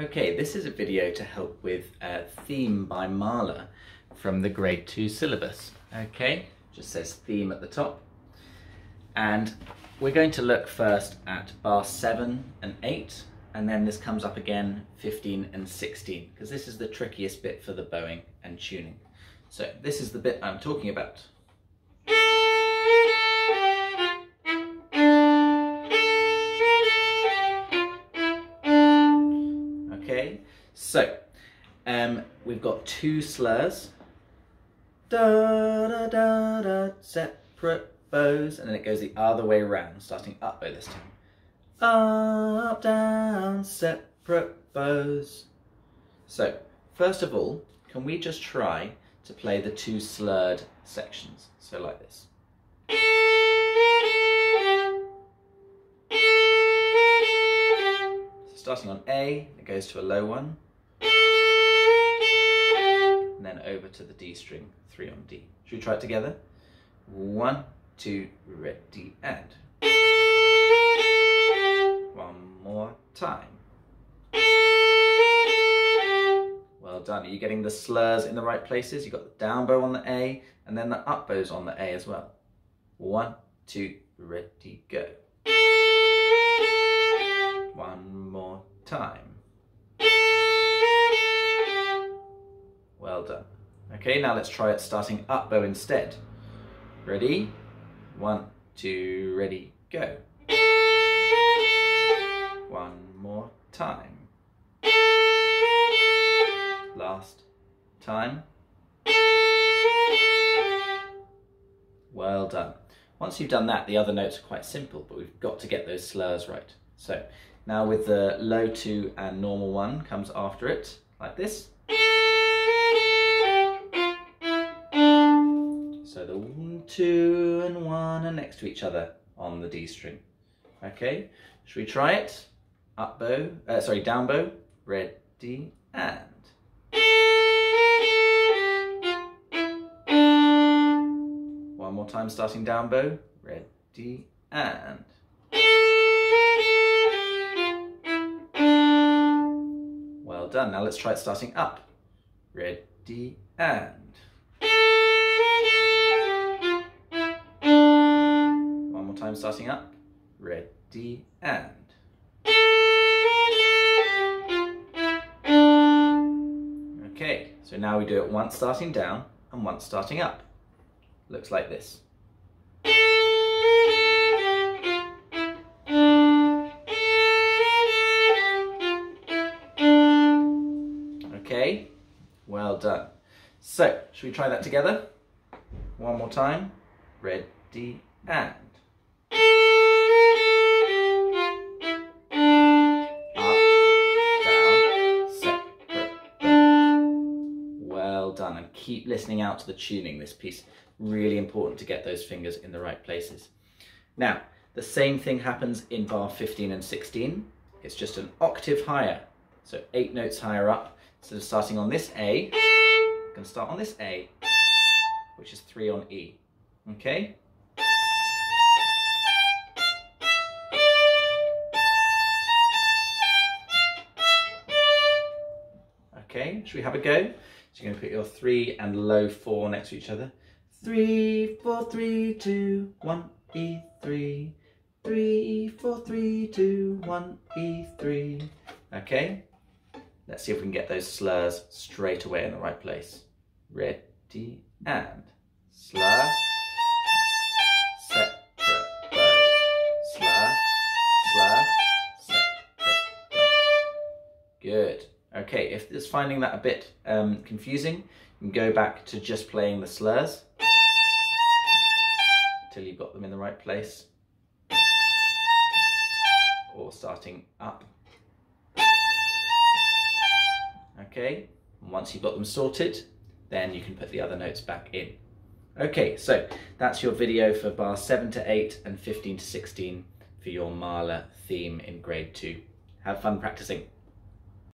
Okay, this is a video to help with a theme by Mahler from the grade 2 syllabus. Okay, just says theme at the top. And we're going to look first at bar 7 and 8, and then this comes up again 15 and 16, because this is the trickiest bit for the bowing and tuning. So this is the bit I'm talking about. So um, we've got two slurs. Da da da da, separate bows, and then it goes the other way around, starting up bow this time. Up, down, separate bows. So, first of all, can we just try to play the two slurred sections? So like this. Starting on A, it goes to a low one, string, three on D. Should we try it together? One, two, ready, and. One more time. Well done. Are you getting the slurs in the right places? You've got the down bow on the A and then the up bows on the A as well. One, two, ready, go. One more time. Well done. Okay, now let's try it starting up bow instead. Ready? One, two, ready, go. One more time. Last time. Well done. Once you've done that, the other notes are quite simple, but we've got to get those slurs right. So now with the low two and normal one comes after it, like this. So the one, two and one are next to each other on the D string. Okay, should we try it? Up bow, uh, sorry, down bow, ready, and. One more time starting down bow, ready, and. Well done, now let's try it starting up. Ready, and. More time starting up, ready, and. Okay, so now we do it once starting down and once starting up. Looks like this. Okay, well done. So, should we try that together? One more time. Ready, and. Well done and keep listening out to the tuning this piece. Really important to get those fingers in the right places. Now, the same thing happens in bar 15 and 16. It's just an octave higher. So eight notes higher up. Instead of starting on this A, I'm to start on this A, which is three on E. Okay? Okay, should we have a go? So you're going to put your three and low four next to each other. Three, four, three, two, one, E, three. Three, four, three, two, one, E, three. Okay, let's see if we can get those slurs straight away in the right place. Ready, and slur, Okay, if it's finding that a bit um, confusing, you can go back to just playing the slurs until you've got them in the right place. Or starting up. Okay, and once you've got them sorted, then you can put the other notes back in. Okay, so that's your video for bar 7 to 8 and 15 to 16 for your Mahler theme in grade 2. Have fun practicing.